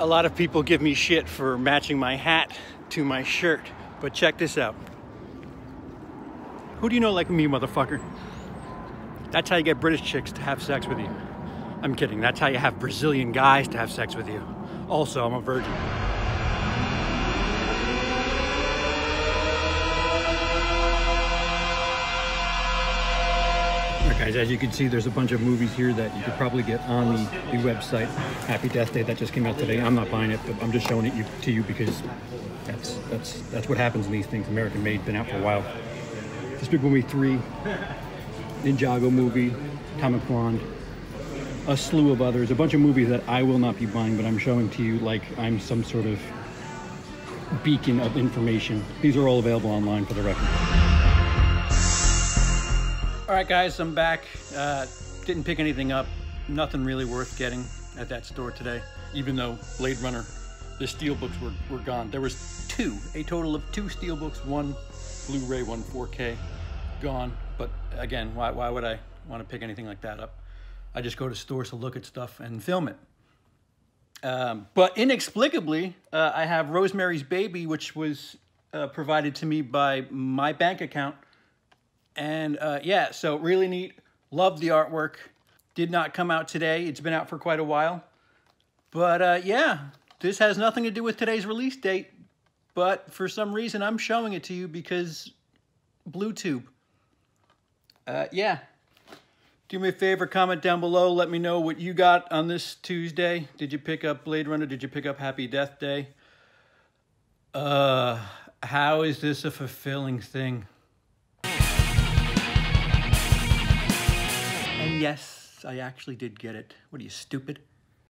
A lot of people give me shit for matching my hat to my shirt, but check this out. Who do you know like me, motherfucker? That's how you get British chicks to have sex with you. I'm kidding. That's how you have Brazilian guys to have sex with you. Also, I'm a virgin. Guys, as you can see, there's a bunch of movies here that you could probably get on the, the website. Happy Death Day, that just came out today. I'm not buying it, but I'm just showing it you, to you because that's, that's, that's what happens in these things. American made, been out for a while. Despicable Me 3, Ninjago movie, Atomic Blonde, a slew of others, a bunch of movies that I will not be buying, but I'm showing to you like I'm some sort of beacon of information. These are all available online for the record. All right, guys, I'm back. Uh, didn't pick anything up. Nothing really worth getting at that store today, even though Blade Runner, the steelbooks were, were gone. There was two, a total of two steelbooks, one Blu-ray, one 4K, gone. But again, why, why would I want to pick anything like that up? I just go to stores to look at stuff and film it. Um, but inexplicably, uh, I have Rosemary's Baby, which was uh, provided to me by my bank account. And uh, yeah, so really neat. Love the artwork. Did not come out today. It's been out for quite a while. But uh, yeah, this has nothing to do with today's release date. But for some reason, I'm showing it to you because BluTube. Uh, yeah, do me a favor, comment down below. Let me know what you got on this Tuesday. Did you pick up Blade Runner? Did you pick up Happy Death Day? Uh, how is this a fulfilling thing? Yes, I actually did get it. What are you, stupid?